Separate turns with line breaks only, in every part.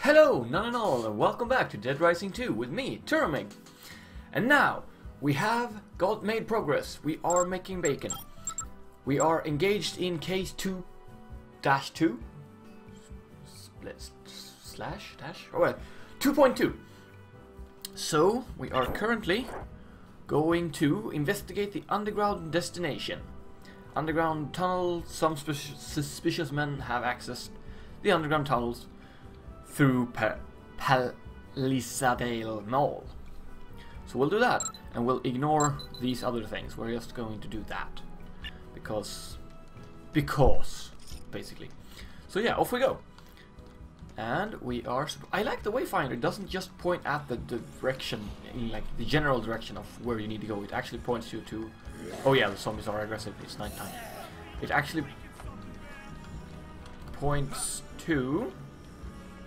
Hello, none and all, and welcome back to Dead Rising 2 with me, Turomig. And now, we have got made progress. We are making bacon. We are engaged in case 2 dash 2 split slash dash oh well 2.2 so we are currently going to investigate the underground destination underground tunnel some suspicious men have accessed the underground tunnels through pa Palisades Mall. So we'll do that and we'll ignore these other things. We're just going to do that. Because because basically. So yeah off we go. And we are I like the wayfinder. It doesn't just point at the direction in like the general direction of where you need to go. It actually points you to oh yeah the zombies are aggressive. It's nighttime it actually points to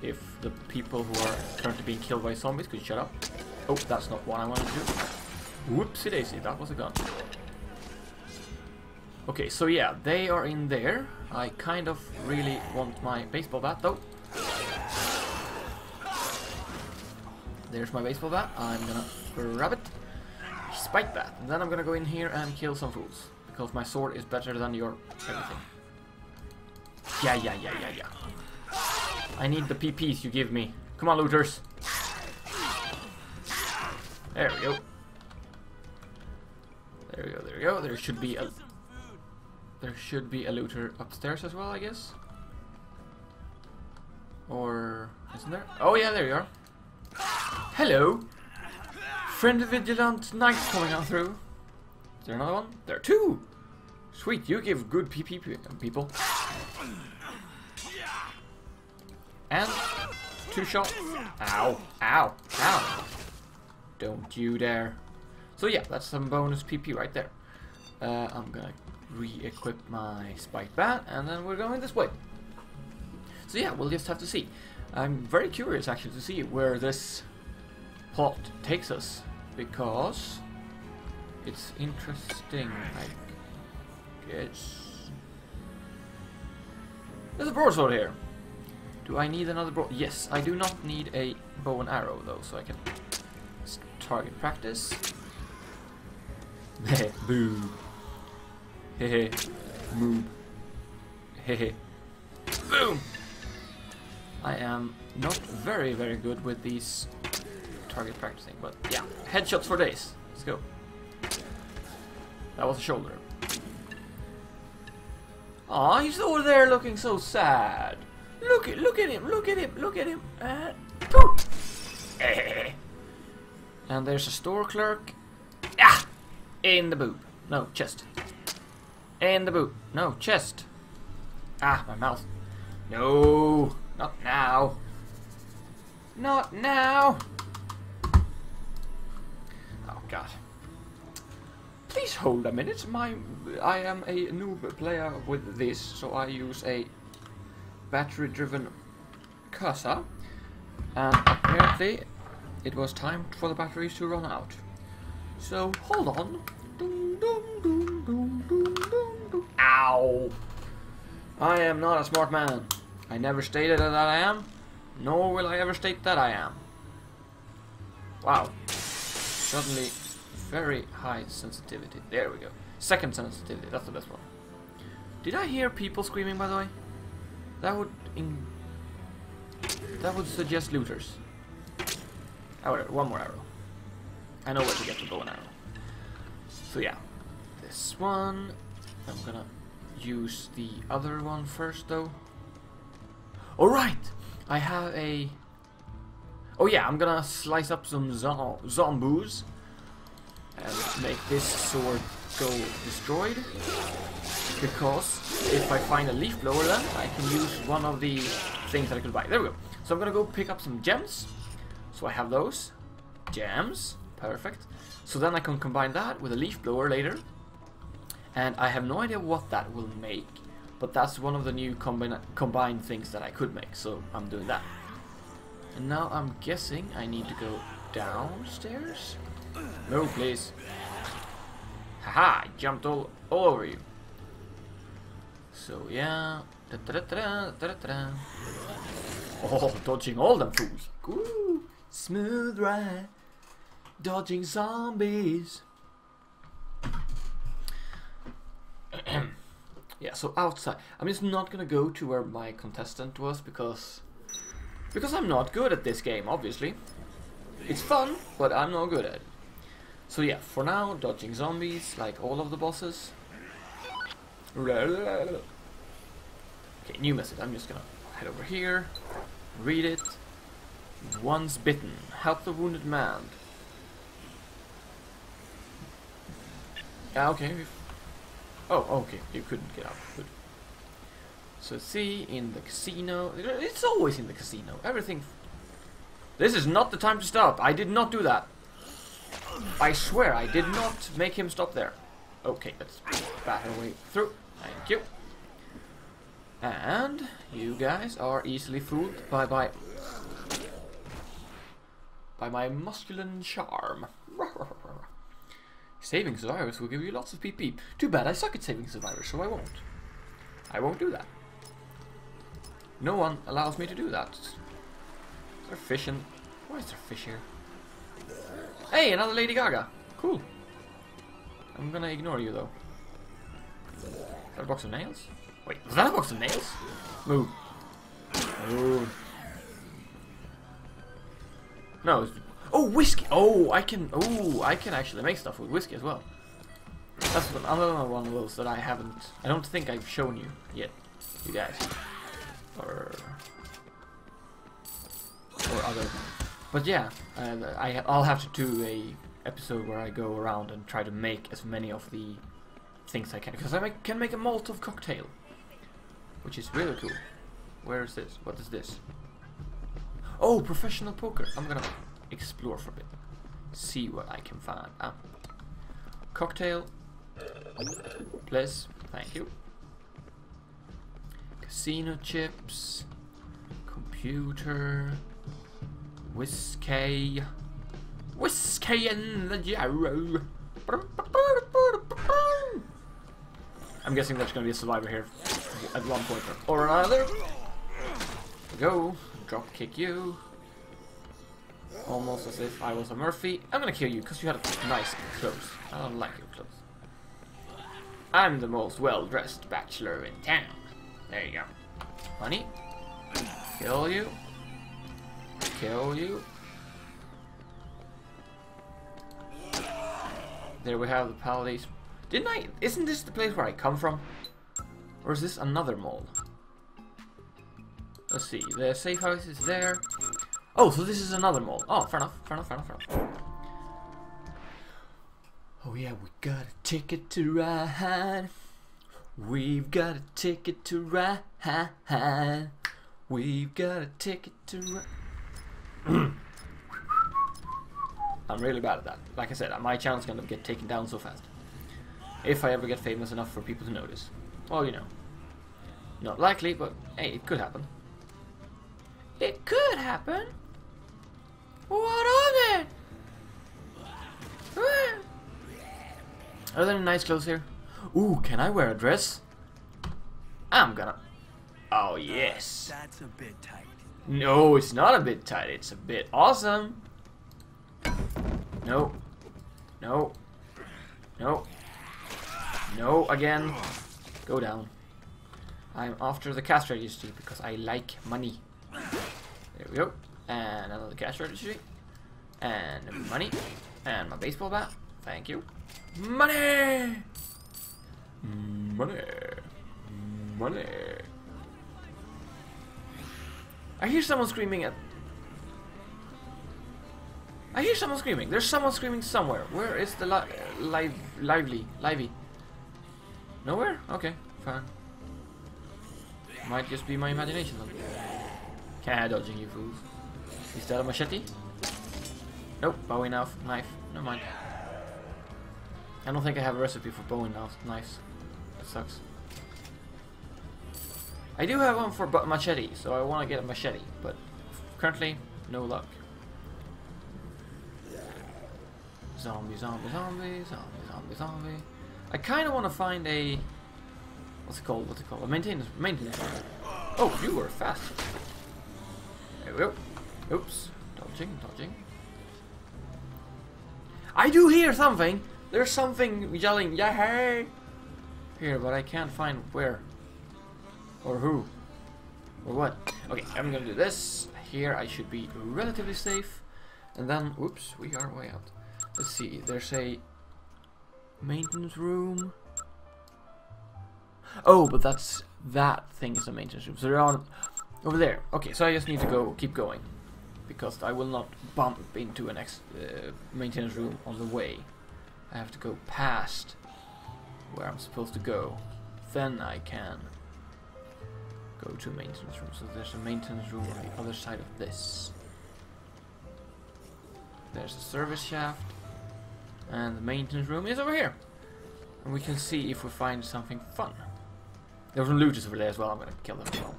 if the people who are currently being killed by zombies could shut up oh that's not what I wanted to do whoopsie daisy that was a gun Okay, so yeah, they are in there. I kind of really want my baseball bat though. There's my baseball bat. I'm gonna grab it. Spike bat. And then I'm gonna go in here and kill some fools. Because my sword is better than your everything. Yeah, yeah, yeah, yeah, yeah. I need the PPs you give me. Come on, looters. There we go. There we go, there we go. There should be a there should be a looter upstairs as well, I guess. Or isn't there? Oh yeah, there you are. Hello. Friend Vigilant Knight coming on through. Is there another one? There are two. Sweet, you give good PP people. And two shots. Ow, ow, ow. Don't you dare. So yeah, that's some bonus PP right there. Uh, I'm gonna re-equip my spike bat, and then we're going this way. So yeah, we'll just have to see. I'm very curious actually to see where this plot takes us, because it's interesting, I guess. There's a broadsword here. Do I need another broad? Yes, I do not need a bow and arrow though, so I can target practice. Boo. Hehe. Move. Hehe. Boom! I am not very, very good with these target practicing, but yeah. Headshots for days. Let's go. That was a shoulder. Aw, he's over there looking so sad. Look at look at him, look at him, look at him. And poof. and there's a store clerk. Ah! In the boob. No, chest. In the boot. No, chest. Ah, my mouth. No, not now. Not now. Oh god. Please hold a minute. My, I am a noob player with this, so I use a battery-driven cursor. And apparently, it was time for the batteries to run out. So hold on. Dum, dum, dum, Ow! I am not a smart man. I never stated that I am, nor will I ever state that I am. Wow. Suddenly, very high sensitivity. There we go. Second sensitivity, that's the best one. Did I hear people screaming, by the way? That would in that would suggest looters. Whatever, one more arrow. I know where to get the bow and arrow. So yeah, this one. I'm gonna use the other one first though. Alright! I have a... Oh yeah, I'm gonna slice up some zo zombies and make this sword go destroyed. Because if I find a leaf blower then, I can use one of the things that I could buy. There we go. So I'm gonna go pick up some gems. So I have those. Gems. Perfect. So then I can combine that with a leaf blower later and I have no idea what that will make but that's one of the new combine combined things that I could make so I'm doing that and now I'm guessing I need to go downstairs no please haha I jumped all, all over you so yeah da -da -da Oh, dodging all them fools. Ooh, smooth ride. Dodging zombies. yeah, so outside. I'm just not gonna go to where my contestant was because because I'm not good at this game, obviously. It's fun, but I'm not good at it. So yeah, for now, dodging zombies, like all of the bosses. Okay, new message. I'm just gonna head over here, read it. Once bitten, help the wounded man. Ah, okay. Oh, okay. You couldn't get out. Good. So see, in the casino. It's always in the casino. Everything. This is not the time to stop. I did not do that. I swear I did not make him stop there. Okay, let's bat our way through. Thank you. And you guys are easily fooled by my by my masculine charm. Saving survivors will give you lots of PP. Too bad I suck at saving survivors, so I won't. I won't do that. No one allows me to do that. Is there fish in... Why is there fish here? Hey, another Lady Gaga. Cool. I'm gonna ignore you though. Is that a box of nails? Wait, was that a box of nails? Move. Move. No. Oh, whiskey. Oh, I can. Oh, I can actually make stuff with whiskey as well. That's another one of those that I haven't. I don't think I've shown you yet, you guys, or or other. But yeah, uh, I I'll have to do a episode where I go around and try to make as many of the things I can because I make, can make a Molotov cocktail, which is really cool. Where is this? What is this? Oh, professional poker. I'm gonna explore for a bit. See what I can find. Ah. Cocktail. Please. Thank you. Casino chips. Computer. Whiskey. Whiskey in the jarrow. I'm guessing there's going to be a survivor here at one point or another. Go. Drop kick you. Almost as if I was a Murphy. I'm gonna kill you because you had a nice clothes. I don't like your clothes. I'm the most well-dressed bachelor in town. There you go. Honey. Kill you. Kill you. There we have the palace. Didn't I? Isn't this the place where I come from? Or is this another mall? Let's see, the safe house is there. Oh, so this is another mall. Oh, fair enough, fair enough, fair enough, fair enough. Oh yeah, we got a ticket to ride. We've got a ticket to ride. We've got a ticket to ride. I'm really bad at that. Like I said, my channel's gonna get taken down so fast. If I ever get famous enough for people to notice. Well, you know. Not likely, but hey, it could happen. It could happen. What of it? Are there any nice clothes here? Ooh, can I wear a dress? I'm gonna. Oh, yes.
That's a bit tight.
No, it's not a bit tight. It's a bit awesome. No. No. No. No, again. Go down. I'm after the cash registry because I like money. There we go. And another cash registry. And money. And my baseball bat. Thank you. Money! Money. Money. I hear someone screaming at... I hear someone screaming. There's someone screaming somewhere. Where is the li live lively lively? Nowhere? Okay, fine. Might just be my imagination. Cat dodging you fools. Is that a machete? Nope, Bowie knife. Knife. Never mind. I don't think I have a recipe for Bowie. Knives. That sucks. I do have one for machete, so I want to get a machete, but currently, no luck. Zombie, zombie, zombie, zombie, zombie, zombie. I kind of want to find a... What's it called? What's it called? A maintenance... Maintenance. Oh, you were fast. we go. Oops. Dodging, dodging. I do hear something! There's something yelling, yay! Here, but I can't find where. Or who. Or what. Okay, I'm gonna do this. Here I should be relatively safe. And then, whoops, we are way out. Let's see, there's a maintenance room. Oh, but that's, that thing is a maintenance room. So they're on, over there. Okay, so I just need to go, keep going. Because I will not bump into an ex uh, maintenance room on the way. I have to go past where I'm supposed to go. Then I can go to maintenance room. So there's a maintenance room on the other side of this. There's a service shaft. And the maintenance room is over here. And we can see if we find something fun. There was some looters over there as well. I'm gonna kill them as well.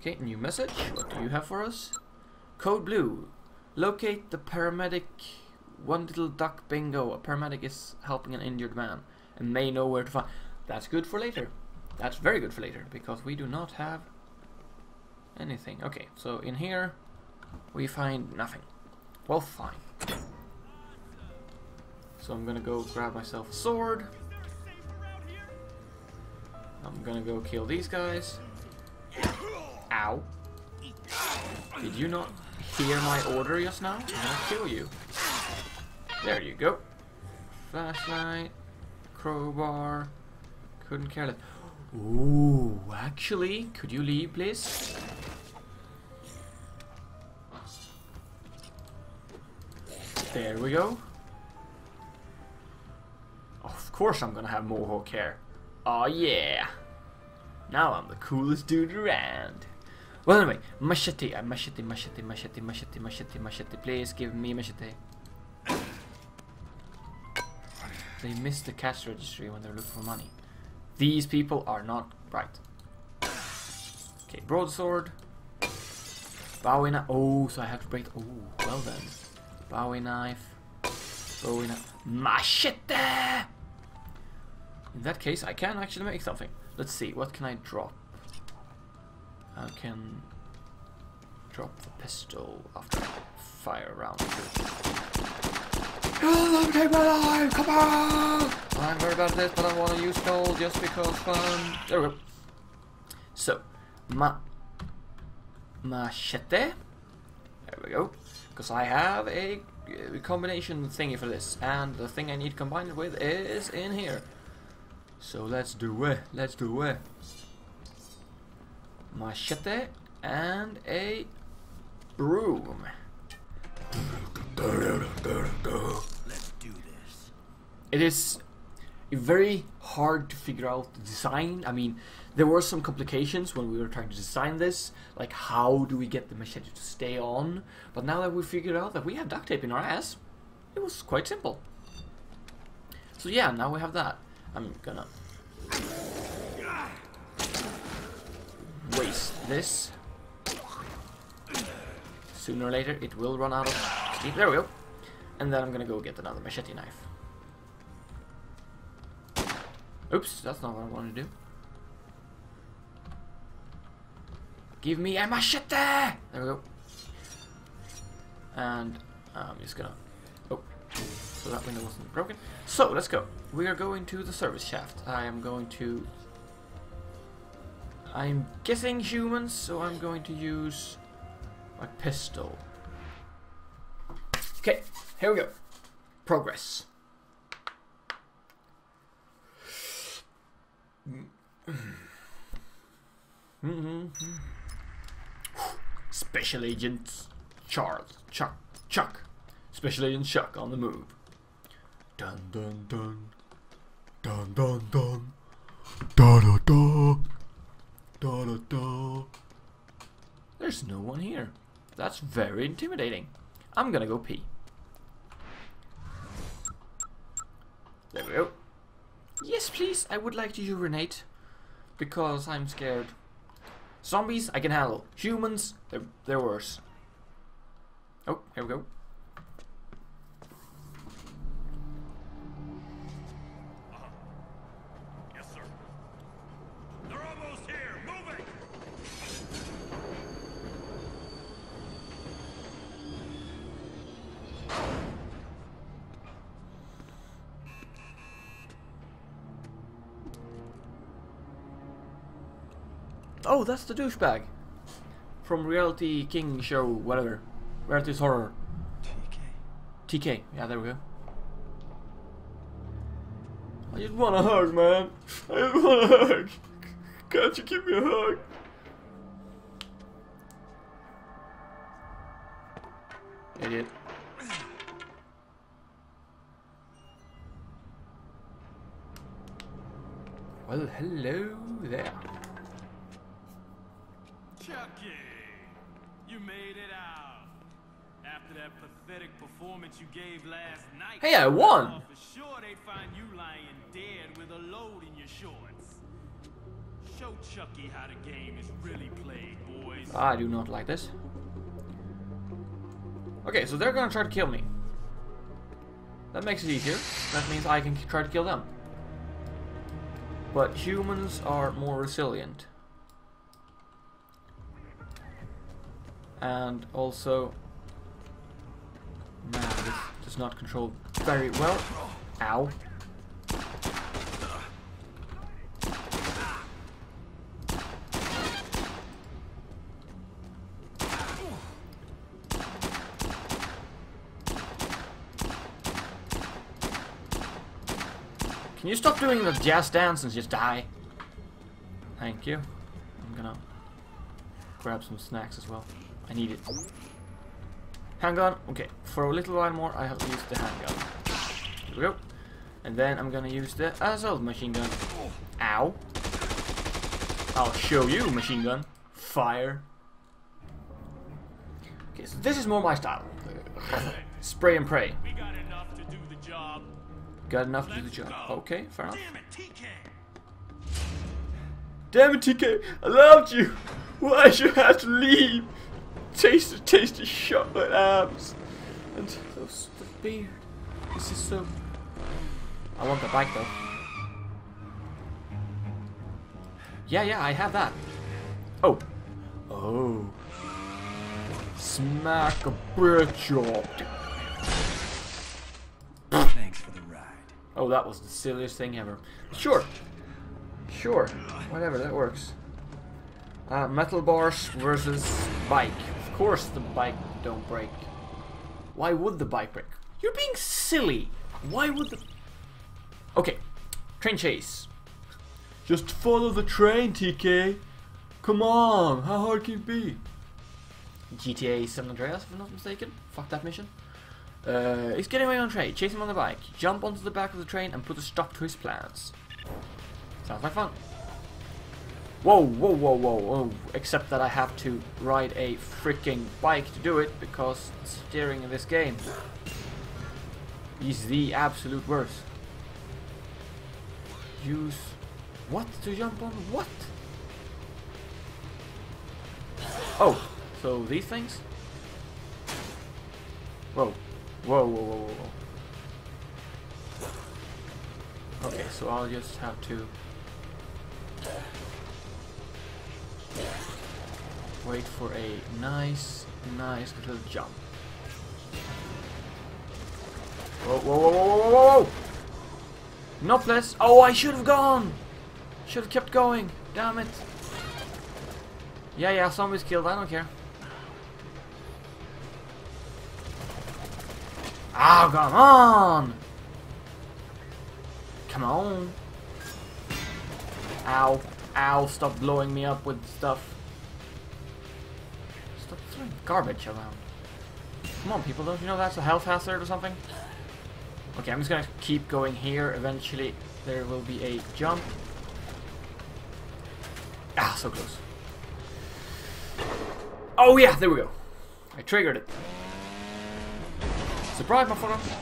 Okay, new message. What do you have for us? Code Blue. Locate the paramedic. One little duck bingo. A paramedic is helping an injured man and may know where to find. That's good for later. That's very good for later because we do not have anything. Okay, so in here we find nothing. Well, fine. So I'm gonna go grab myself a sword. I'm gonna go kill these guys. Ow. Did you not hear my order just now? I'm gonna kill you. There you go. Flashlight. Crowbar. Couldn't care less. Ooh, actually, could you leave, please? There we go. Of course I'm gonna have mohawk hair. Oh yeah. Now I'm the coolest dude around. Well anyway, machete, uh, machete, machete, machete, machete, machete, machete. Please give me machete. They missed the cash registry when they're looking for money. These people are not right. Okay, broadsword. Bowie knife. Oh, so I have to break. Oh, well then. Bowie knife. Bowie knife. Machete! In that case, I can actually make something. Let's see, what can I drop? I can drop the pistol after fire round. Oh, take my life! Come on! I'm very bad at this, but I want to use gold just because fun. There we go. So, ma machete. There we go. Because I have a combination thingy for this, and the thing I need combined it with is in here. So let's do it. Let's do it. Machete and a broom.
Let's do this.
It is very hard to figure out the design. I mean, there were some complications when we were trying to design this, like how do we get the machete to stay on? But now that we figured out that we have duct tape in our ass, it was quite simple. So yeah, now we have that. I'm gonna waste this. Sooner or later, it will run out of steam. There we go. And then I'm gonna go get another machete knife. Oops, that's not what I wanted to do. Give me a machete! There we go. And I'm just gonna... Oh, so that window wasn't broken. So, let's go. We are going to the service shaft. I am going to... I'm guessing humans, so I'm going to use my pistol. Okay, here we go. Progress. Special Agent Charles Chuck Chuck. Special Agent Chuck on the move. Dun dun dun. Dun dun dun. Da da da. Da da da. There's no one here. That's very intimidating. I'm gonna go pee. There we go. Yes, please. I would like to urinate. Because I'm scared. Zombies, I can handle. Humans, they're, they're worse. Oh, here we go. That's the douchebag from Reality King show, whatever. Reality's horror.
TK.
TK. Yeah, there we go. I just want a hug, man. I just want a hug. Can't you give me a hug? Idiot. Well, hello there.
Chucky, you made it out. After that pathetic performance you gave last night.
Hey, I won.
thought For sure they'd find you lying dead with a load in your shorts. Show Chucky how the game is really played, boys.
I do not like this. Okay, so they're gonna try to kill me. That makes it easier. That means I can try to kill them. But humans are more resilient. And also... Man, this does not control very well. Ow. Can you stop doing the jazz dance and just die? Thank you. I'm gonna grab some snacks as well. I need it. Handgun. Okay, for a little while more I have to use the handgun. Here we go. And then I'm gonna use the assault machine gun. Ow. I'll show you, machine gun. Fire. Okay, so this is more my style. Spray and pray.
We got enough to do the job.
Got enough to do the job.
go.
Okay, fair enough.
Damn it, TK.
Damn it, TK! I loved you! Why should you have to leave? Taste the tasty chocolate abs. And those, the beard. This is so... I want the bike though. Yeah, yeah, I have that. Oh. Oh. Smack a bitch up.
Thanks for the ride.
Oh, that was the silliest thing ever. Sure. Sure. Whatever, that works. Uh, metal bars versus bike. Of course the bike don't break. Why would the bike break? You're being silly. Why would the... Okay. Train chase. Just follow the train, TK. Come on. How hard can it be? GTA San Andreas, if I'm not mistaken. Fuck that mission. Uh, he's getting away on train. Chase him on the bike. Jump onto the back of the train and put a stop to his plans. Sounds like fun. Whoa, whoa, whoa, whoa, whoa. Except that I have to ride a freaking bike to do it because steering in this game is the absolute worst. Use what to jump on what? Oh, so these things? Whoa. Whoa, whoa, whoa, whoa, whoa. Okay, so I'll just have to wait for a nice, nice little jump. Whoa, whoa, whoa, whoa, whoa, whoa! Not less. Oh, I should have gone. Should have kept going. Damn it. Yeah, yeah, zombies killed. I don't care. Oh, come on! Come on. Ow. Ow, stop blowing me up with stuff. Garbage around. Come on, people, don't you know that's a health hazard or something? Okay, I'm just gonna keep going here. Eventually, there will be a jump. Ah, so close. Oh yeah, there we go. I triggered it. Surprise, my motherfucker.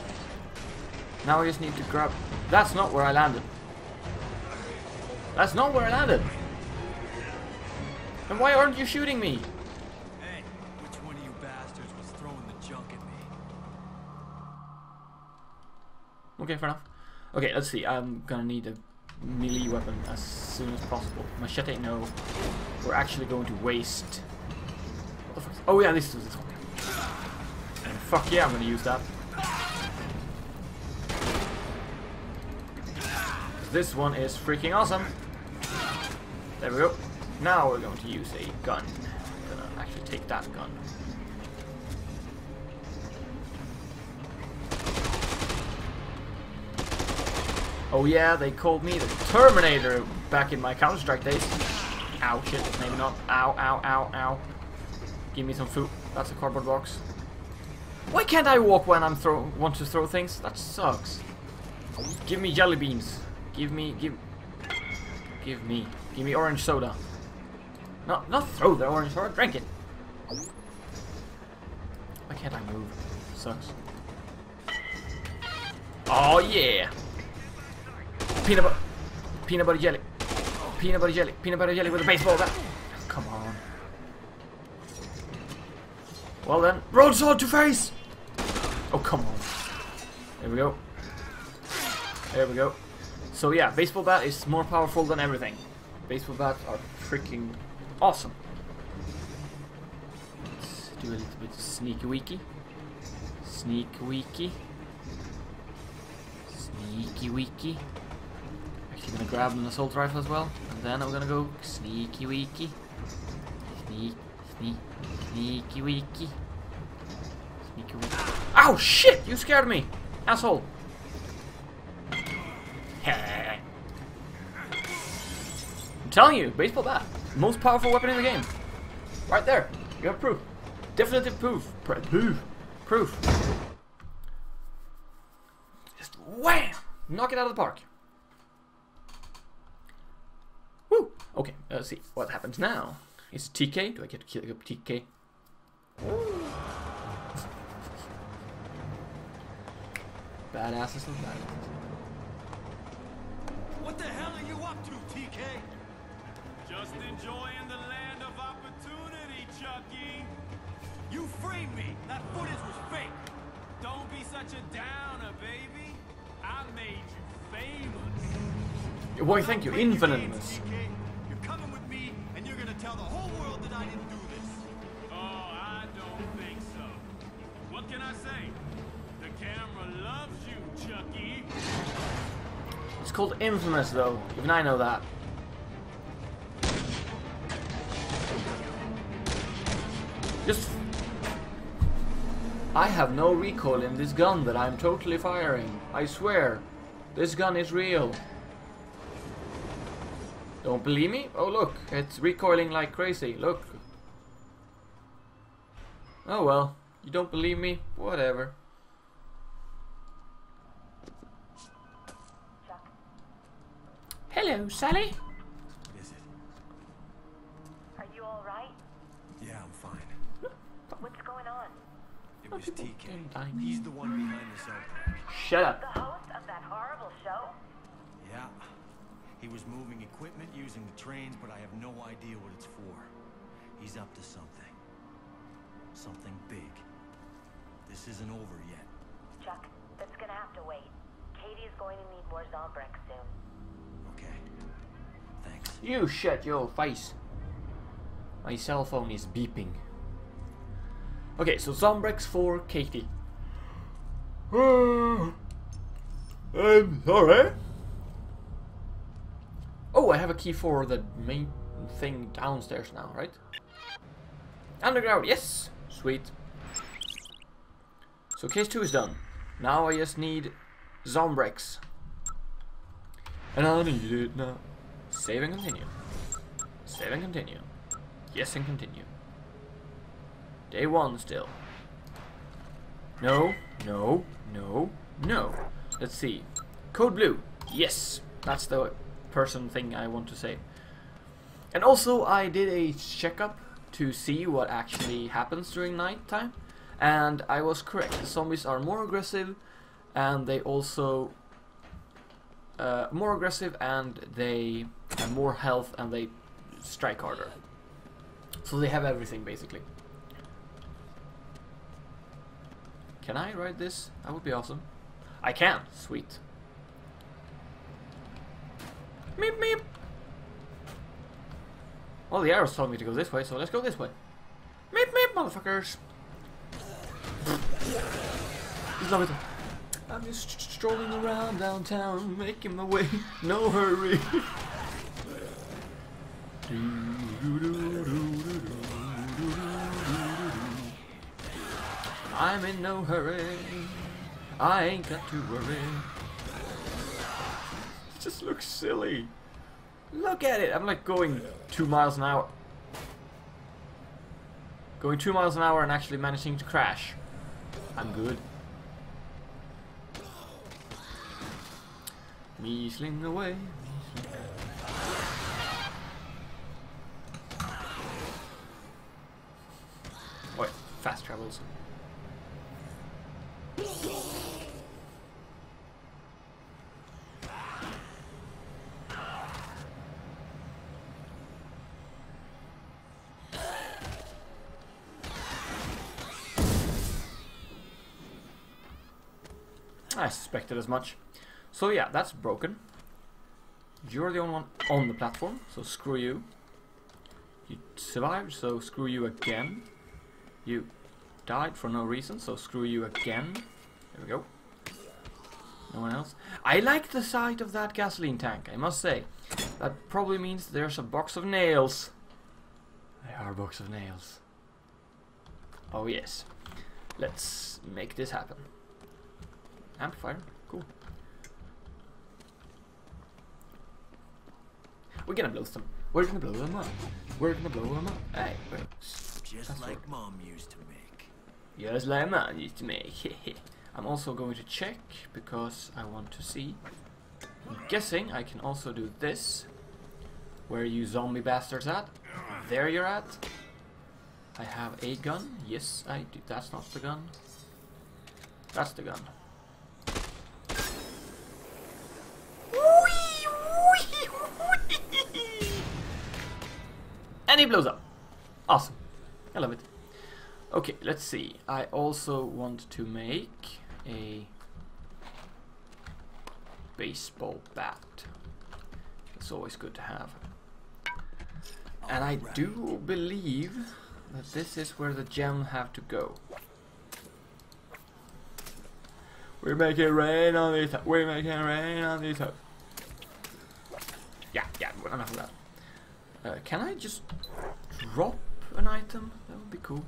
Now I just need to grab... That's not where I landed. That's not where I landed. And why aren't you shooting me?
Hey, which one of you bastards was throwing the junk at me?
Okay, fair enough. Okay, let's see. I'm gonna need a melee weapon as soon as possible. Machete, no. We're actually going to waste... Oh yeah, this is this one. And fuck yeah, I'm gonna use that. This one is freaking awesome. There we go. now we're going to use a gun. I'm gonna actually take that gun. Oh yeah, they called me the Terminator back in my Counter-Strike days. Ow, shit, maybe not. Ow, ow, ow, ow. Give me some food. That's a cardboard box. Why can't I walk when I'm throw want to throw things? That sucks. Give me jelly beans. Give me, give, give me, give me orange soda. Not, not throw the orange soda. Drink it. Why can't I move? Sucks. Oh yeah. Peanut butter, peanut butter jelly, peanut butter jelly, peanut butter jelly with a baseball bat. Come on. Well then, Broadsword to face. Oh come on. There we go. There we go. So yeah, baseball bat is more powerful than everything. Baseball bats are freaking awesome. Let's do a little bit of sneaky weaky. Sneaky weaky. Sneaky weaky. Actually gonna grab an assault rifle as well. And then I'm gonna go sneaky weaky. Sneak, sneak, sneaky weaky. Sneaky weaky. Ow, shit! You scared me! Asshole! I'm telling you, baseball bat. Most powerful weapon in the game. Right there. You have proof. Definitive proof. Pr proof. Proof. Just wham! Knock it out of the park. Woo! Okay, uh, let's see. What happens now? Is it TK? Do I get to kill TK? Badasses and badasses.
What the hell are you up to, TK? Just enjoying the land of opportunity, Chucky. You framed me. That footage was fake. Don't be such a downer, baby. I made you famous.
Why, thank you.
Play tell the whole world that I didn't do this. Oh, I don't think so. What can I say? The camera loves you, Chucky.
It's called Infamous, though. Even I know that. Just... I have no recoil in this gun that I'm totally firing. I swear. This gun is real. Don't believe me? Oh look, it's recoiling like crazy. Look. Oh well. You don't believe me? Whatever. Hello, Sally.
What is it?
Are you all right?
Yeah, I'm fine.
What's going on?
It was TK. He's the one behind this outbreak.
Shut up.
The host of that horrible show?
Yeah. He was moving equipment using the trains, but I have no idea what it's for. He's up to something. Something big. This isn't over yet.
Chuck, that's gonna have to wait. Katie is going to need more Zombrex soon.
Okay. Thanks.
You shut your face. My cell phone is beeping. Okay, so Zombrex for Katie. I'm sorry. Oh, I have a key for the main thing downstairs now, right? Underground, yes! Sweet. So case 2 is done. Now I just need Zombrex. And I need it now. Save and continue. Save and continue. Yes and continue. Day one still. No, no, no, no. Let's see. Code blue. Yes, that's the person thing I want to say. And also, I did a checkup to see what actually happens during night time, and I was correct. The zombies are more aggressive, and they also uh, more aggressive, and they have more health, and they strike harder. So they have everything basically. Can I ride this? That would be awesome. I can. Sweet. Meep, meep. Well, the arrow's told me to go this way, so let's go this way. Meep, meep, motherfuckers. I'm just strolling around downtown, making my way. No hurry. I'm in no hurry. I ain't got to worry. Just looks silly. Look at it. I'm like going two miles an hour. Going two miles an hour and actually managing to crash. I'm good. Me sling away. Wait, fast travels. I suspected as much. So yeah, that's broken. You're the only one on the platform, so screw you. You survived, so screw you again. You died for no reason, so screw you again. There we go. No one else. I like the sight of that gasoline tank, I must say. That probably means there's a box of nails. There are a box of nails. Oh yes. Let's make this happen. Amplifier, cool. We're gonna blow some. We're gonna blow them up. We're gonna blow them up. Hey, wait.
Just
That's
like
right.
mom used to make.
Yes, like man used to make. I'm also going to check because I want to see. I'm guessing I can also do this. Where you zombie bastards at? There you're at. I have a gun. Yes, I do. That's not the gun. That's the gun. And he blows up. Awesome. I love it. Okay, let's see. I also want to make a baseball bat. It's always good to have. And I do believe that this is where the gem have to go. We're making rain on these. We're making rain on these. Yeah, yeah. Enough of that. Uh, can I just drop an item? That would be cool.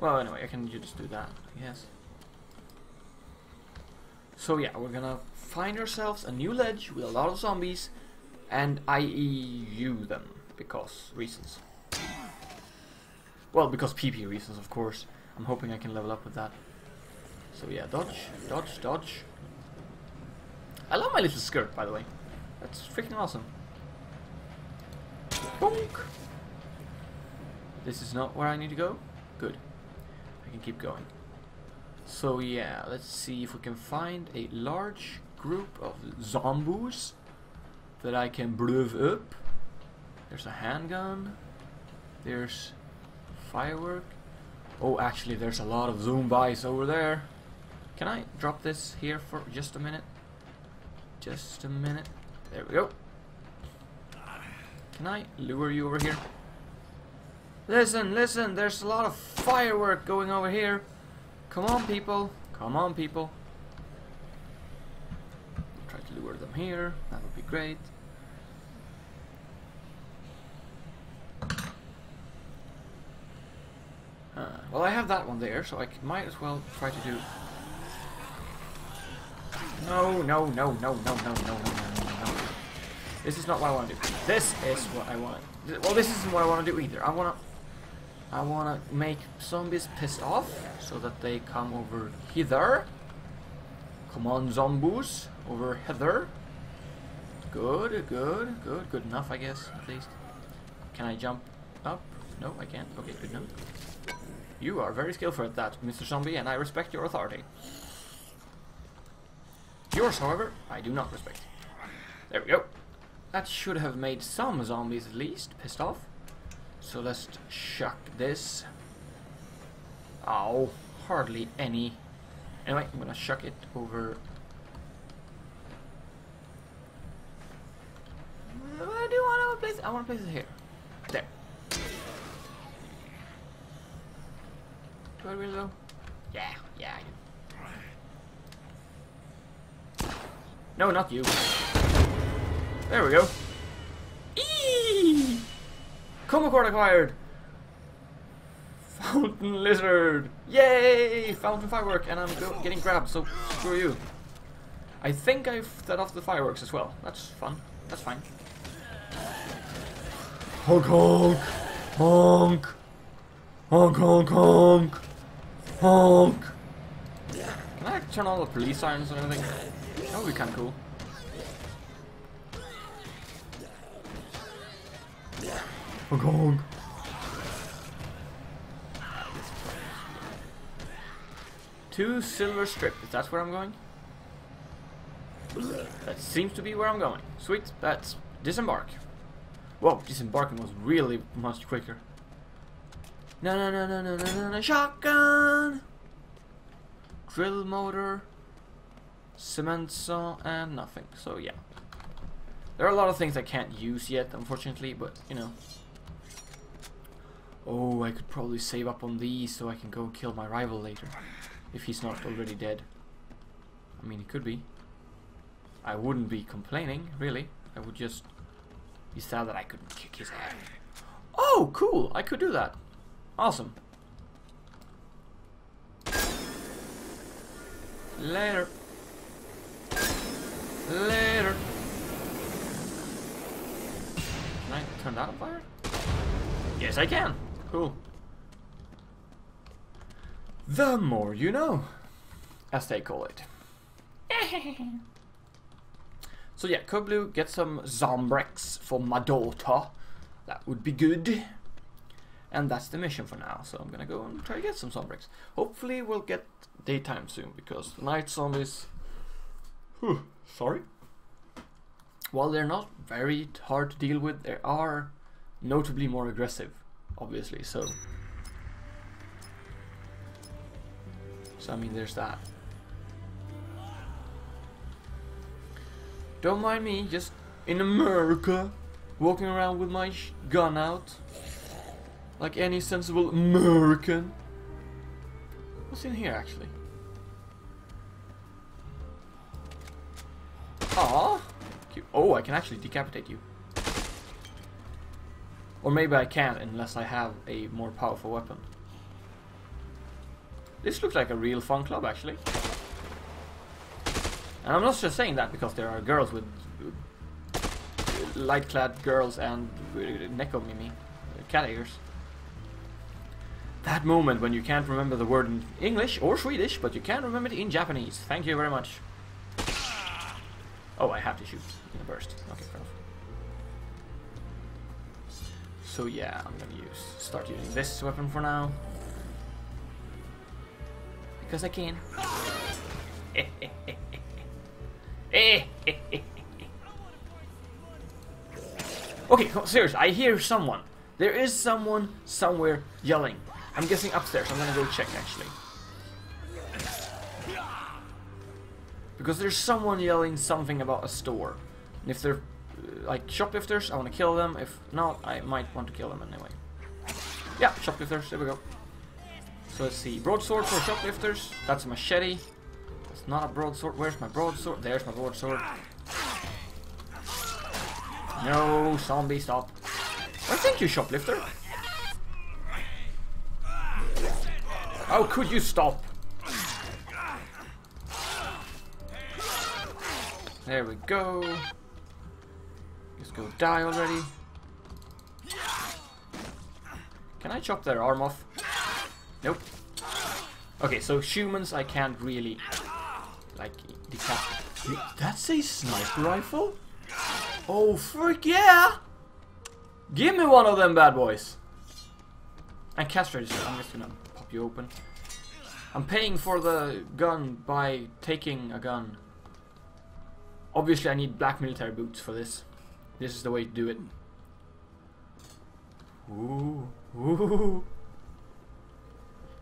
Well, anyway, I can just do that, I guess. So yeah, we're gonna find ourselves a new ledge with a lot of zombies and IEU them, because reasons. Well, because PP reasons, of course. I'm hoping I can level up with that. So yeah, dodge, dodge, dodge. I love my little skirt, by the way. That's freaking awesome. Bonk! This is not where I need to go? Good. I can keep going. So yeah, let's see if we can find a large group of zombies that I can blow up. There's a handgun. There's firework. Oh, actually, there's a lot of zombies over there. Can I drop this here for just a minute? Just a minute. There we go. Can I lure you over here? Listen, listen, there's a lot of firework going over here. Come on, people. Come on, people. Try to lure them here. That would be great. Uh, well, I have that one there, so I might as well try to do... No, no, no, no, no, no, no, no. This is not what I want to do. This is what I want. Well, this isn't what I want to do either. I want to... I want to make zombies pissed off so that they come over hither. Come on, zombies, over hither. Good, good, good, good enough, I guess, at least. Can I jump up? No, I can't. Okay, good enough. You are very skillful at that, Mr. Zombie, and I respect your authority. Yours, however, I do not respect. There we go. That should have made some zombies at least pissed off. So let's chuck this. Oh, hardly any. Anyway, I'm gonna chuck it over. Where do I want to place it? I want to place it here. There. Do I really though? Yeah, yeah, I do. No, not you. There we go. Eee! Combo card acquired! Fountain lizard! Yay! Fountain firework, and I'm go getting grabbed, so screw you. I think I've set off the fireworks as well. That's fun. That's fine. Honk honk! Honk! Honk honk honk! Honk! Can I turn on the police sirens or anything? That would be kinda cool. Honk honk! Two silver strip, is that where I'm going? That seems to be where I'm going. Sweet, that's disembark. Whoa, disembarking was really much quicker. No, no, no, no, no, no, no, no, shotgun! Drill motor, cement saw, and nothing. So yeah. There are a lot of things I can't use yet, unfortunately, but you know. Oh, I could probably save up on these so I can go kill my rival later. If he's not already dead. I mean, he could be. I wouldn't be complaining, really. I would just be sad that I couldn't kick his ass. Oh, cool! I could do that. Awesome. Later. Later. Can I turn that on fire? Yes, I can. Cool. The more you know, as they call it. so yeah, Code Blue, get some Zombrex for my daughter. That would be good. And that's the mission for now, so I'm gonna go and try to get some Zombrex. Hopefully we'll get daytime soon, because night zombies... Whew, sorry? While they're not very hard to deal with, they are notably more aggressive, obviously, so... So I mean, there's that. Don't mind me, just in America, walking around with my gun out. Like any sensible American. What's in here, actually? Ah, Oh, I can actually decapitate you. Or maybe I can't unless I have a more powerful weapon. This looks like a real fun club, actually. And I'm not just saying that because there are girls with light-clad girls and Neko Mimi, cat ears. That moment when you can't remember the word in English or Swedish, but you can remember it in Japanese. Thank you very much. Oh, I have to shoot in a burst. Okay, fair enough. So yeah, I'm gonna use start using this weapon for now. Because I can. okay, seriously, I hear someone. There is someone somewhere yelling. I'm guessing upstairs. I'm gonna go check actually. Because there's someone yelling something about a store. And if they're Uh, like shoplifters, I want to kill them. If not, I might want to kill them anyway. Yeah, shoplifters, there we go. So let's see. Broadsword for shoplifters. That's a machete. That's not a broadsword. Where's my broadsword? There's my broadsword. No, zombie, stop. Oh, thank you, shoplifter. How could you stop? There we go. Just go die already. Can I chop their arm off? Nope. Okay, so humans I can't really like decapitate. That's a sniper rifle? Oh frick yeah! Give me one of them bad boys! And castrators, I'm just gonna pop you open. I'm paying for the gun by taking a gun. Obviously I need black military boots for this. This is the way to do it. Ooh, ooh.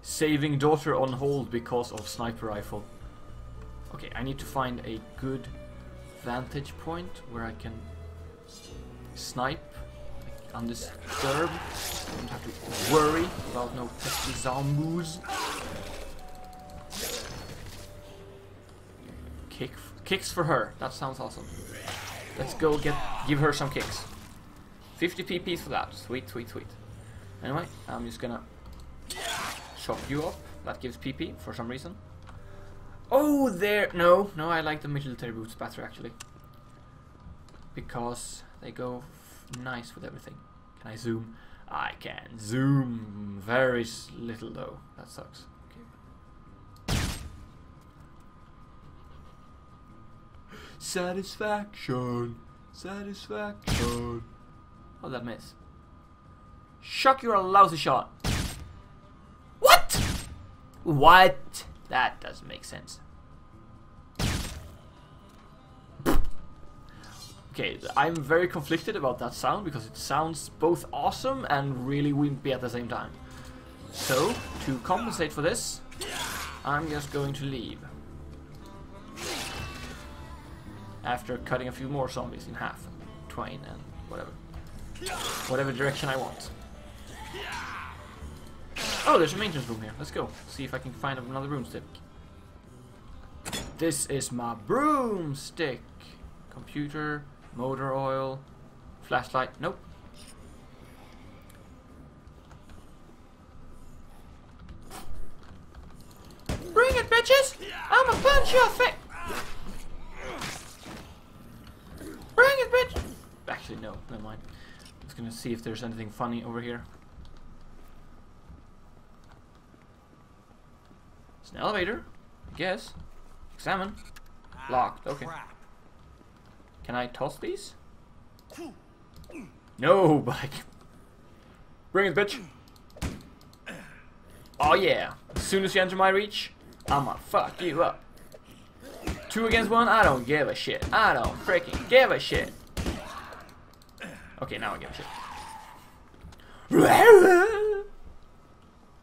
Saving daughter on hold because of sniper rifle. Okay, I need to find a good vantage point where I can snipe undisturbed. Don't have to worry about no pesky zombies. Kick Kicks for her. That sounds awesome. Let's go get give her some kicks. 50 PP for that. Sweet, sweet, sweet. Anyway, I'm just gonna chop you up. That gives PP for some reason. Oh, there. No, no, I like the military boots better actually. Because they go nice with everything. Can I zoom? I can zoom. Very little though. That sucks. Satisfaction. Satisfaction. How'd that miss? Shuck, you're a lousy shot. What? What? That doesn't make sense. Okay, I'm very conflicted about that sound because it sounds both awesome and really wimpy at the same time. So, to compensate for this, I'm just going to leave. After cutting a few more zombies in half, twain and whatever. Whatever direction I want. Oh, there's a maintenance room here. Let's go. See if I can find another broomstick. This is my broomstick. Computer, motor oil, flashlight. Nope. Bring it, bitches! I'ma punch your face! Bring it, bitch! Actually, no. Never mind. I Just gonna see if there's anything funny over here. It's an elevator. I guess. Examine. Locked. Ah,
okay.
Can I toss these? No, but I can... Bring it, bitch. Oh yeah. As soon as you enter my reach, I'ma fuck you up. Two against one, I don't give a shit. I don't freaking give a shit. Okay, now I shit.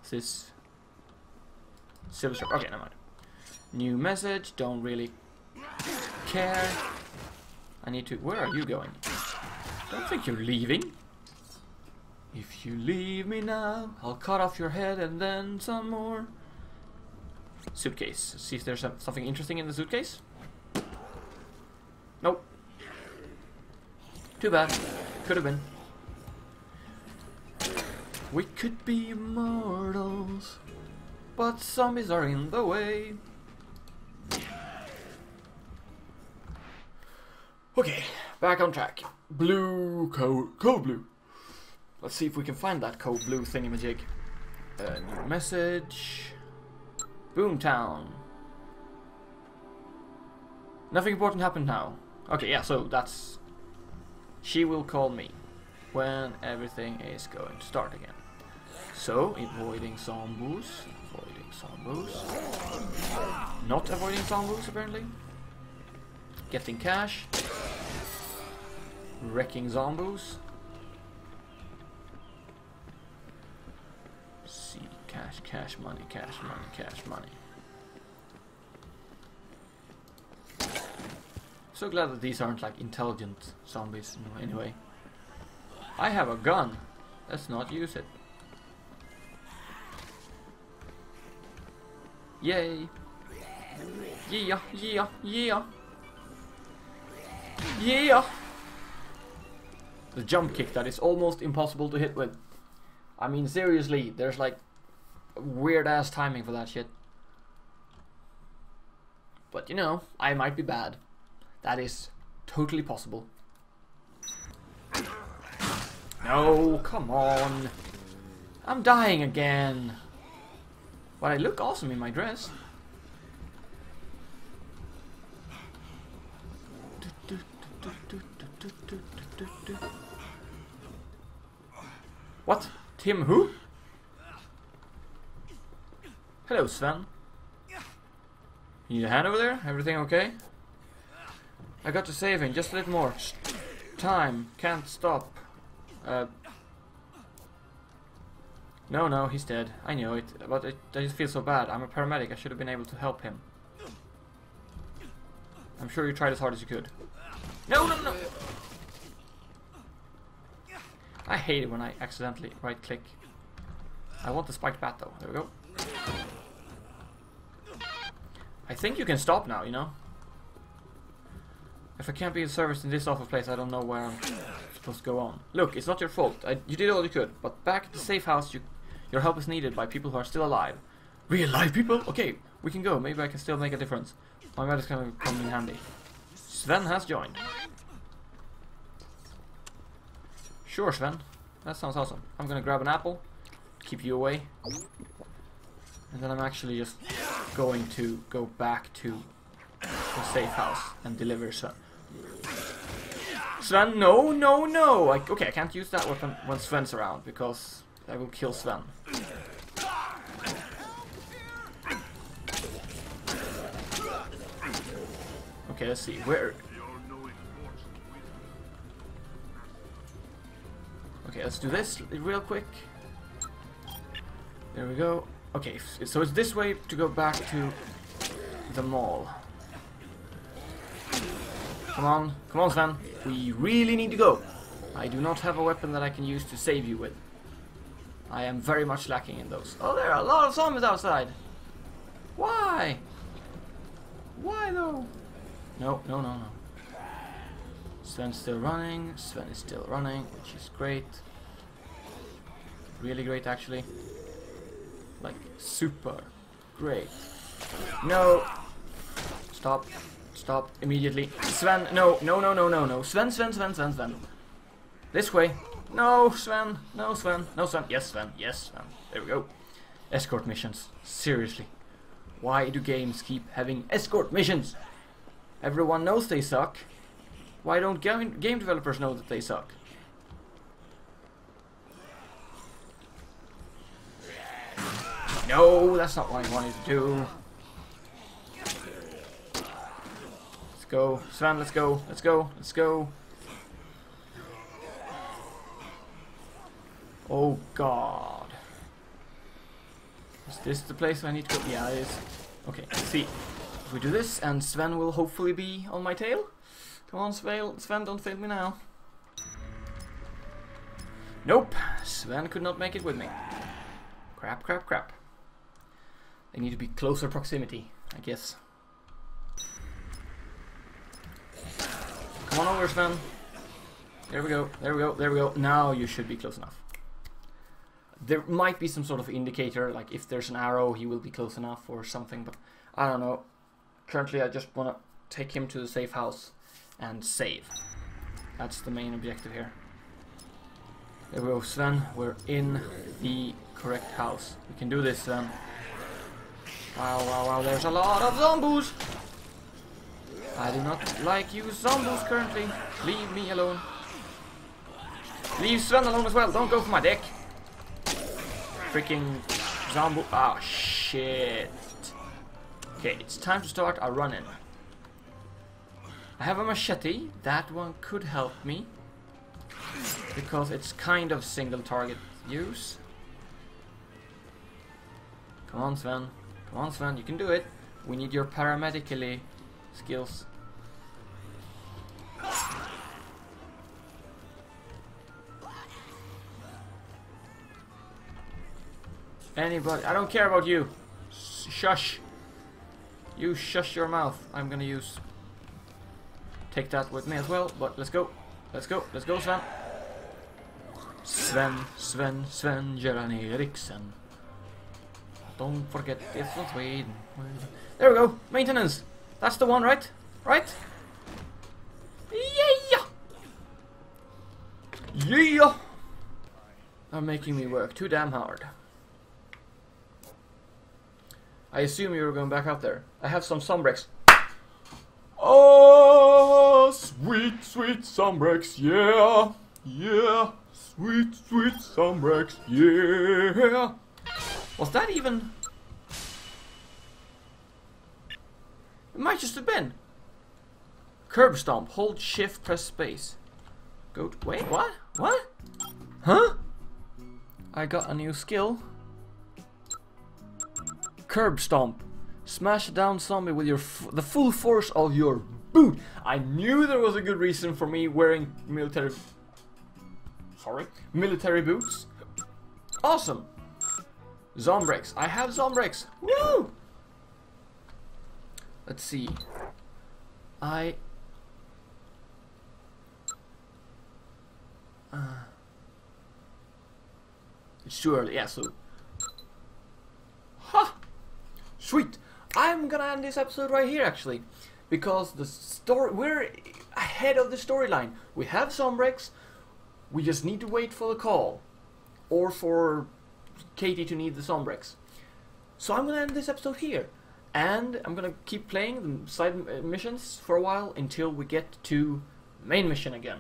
Is this silver shark? Okay, never mind. New message. Don't really care. I need to. Where are you going? Don't think you're leaving. If you leave me now, I'll cut off your head and then some more. Suitcase. See if there's some- something interesting in the suitcase. Nope. Too bad. Could have been. We could be immortals, but zombies are in the way. Okay, back on track. Blue code, code blue. Let's see if we can find that code blue thingamajig. Uh, new message. Boomtown. Nothing important happened now. Okay, yeah, so that's. She will call me when everything is going to start again. So, avoiding zombies. Avoiding zombies. Not avoiding zombies, apparently. Getting cash. Wrecking zombies. See, cash, cash, money, cash, money, cash, money. So glad that these aren't like intelligent zombies anyway. I have a gun. Let's not use it. Yay. Yeah, yeah, yeah. Yeah! The jump kick that is almost impossible to hit with. I mean, seriously, there's like weird ass timing for that shit. But you know, I might be bad. That is totally possible. No, come on. I'm dying again. But I look awesome in my dress. What? Tim who? Hello, Sven. You need a hand over there? Everything okay? I got to save him, just a little more. Time, can't stop. Uh, no, no, he's dead. I knew it, but it, I just feel so bad. I'm a paramedic, I should have been able to help him. I'm sure you tried as hard as you could. No, no, no! I hate it when I accidentally right click. I want the spiked bat though. There we go. I think you can stop now, you know? If I can't be of service in this awful place, I don't know where I'm supposed to go on. Look, it's not your fault. I, you did all you could, but back at the safe house, you, Your help is needed by people who are still alive. Real live people? Okay, we can go. Maybe I can still make a difference. My medic's gonna come in handy. Sven has joined. Sure, Sven. That sounds awesome. I'm gonna grab an apple, keep you away. And then I'm actually just going to go back to the safe house and deliver Sven. Sven, no, no, no! I, okay, I can't use that weapon when Sven's around because I will kill Sven. Okay, let's see. Where? Okay, let's do this real quick. There we go. Okay, so it's this way to go back to the mall. Come on, come on, Sven. We really need to go. I do not have a weapon that I can use to save you with. I am very much lacking in those. Oh, there are a lot of zombies outside. Why? Why though? No, no, no, no. Sven's still running. Sven is still running, which is great. Really great, actually. Like, super great. No! Stop. Stop immediately. Sven, no, no, no, no, no, no. Sven, Sven, Sven, Sven, Sven. This way. No, Sven. No, Sven. No, Sven. Yes, Sven. Yes, Sven. There we go. Escort missions. Seriously. Why do games keep having escort missions? Everyone knows they suck. Why don't game, game developers know that they suck? No, that's not what I wanted to do. Let's go. Sven, let's go. Let's go. Let's go. Oh god. Is this the place I need to go? Yeah, it is. Okay, see. If we do this, and Sven will hopefully be on my tail. Come on, Sven, Sven don't fail me now. Nope, Sven could not make it with me. Crap, crap, crap. They need to be closer proximity, I guess. Come on over, Sven. There we go, there we go, there we go. Now you should be close enough. There might be some sort of indicator, like if there's an arrow, he will be close enough or something, but I don't know. Currently, I just want to take him to the safe house and save. That's the main objective here. There we go, Sven. We're in the correct house. We can do this, Sven. Wow, wow, wow, there's a lot of zombies! I do not like you zombies currently. Leave me alone. Leave Sven alone as well, don't go for my dick. Freaking zombie. Ah, shit. Okay, it's time to start a run-in. I have a machete. That one could help me. Because it's kind of single target use. Come on, Sven. Come on, Sven. You can do it. We need your paramedically skills. Anybody. I don't care about you. Shush. You shush your mouth. I'm gonna use... Take that with me as well, but let's go. Let's go. Let's go, Sven. Sven, Sven, Sven, Göran Eriksson. Don't forget it's from Sweden. There we go. Maintenance. That's the one, right? Right? Yeah. Yeah. Are making me work too damn hard. I assume you were going back out there. I have some Zombrex. Oh, sweet, sweet Zombrex, yeah, yeah. Sweet, sweet Zombrex, yeah. Was that even... It might just have been. Curb stomp. Hold shift, press space. Go to... Wait, what? What? Huh? I got a new skill. Curb stomp. Smash down zombie with your the full force of your boot. I knew there was a good reason for me wearing military... Sorry? Military boots. Awesome. Zombrex. I have Zombrex. Woo! Let's see. I... Uh, it's too early. Yeah, so Ha! Sweet. I'm gonna end this episode right here actually, because the story we're ahead of the storyline. We have Zombrex. We just need to wait for the call, or for Katie to need the Zombrex. So I'm gonna end this episode here, and I'm gonna keep playing the side uh, missions for a while until we get to main mission again,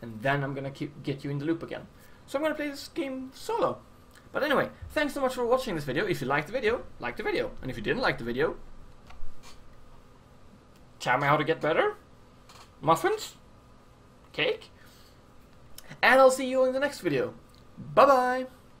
and then I'm gonna keep get you in the loop again. So I'm gonna play this game solo. But anyway, thanks so much for watching this video. If you liked the video, like the video. And if you didn't like the video, tell me how to get better. Muffins? Cake? And I'll see you in the next video. Bye bye!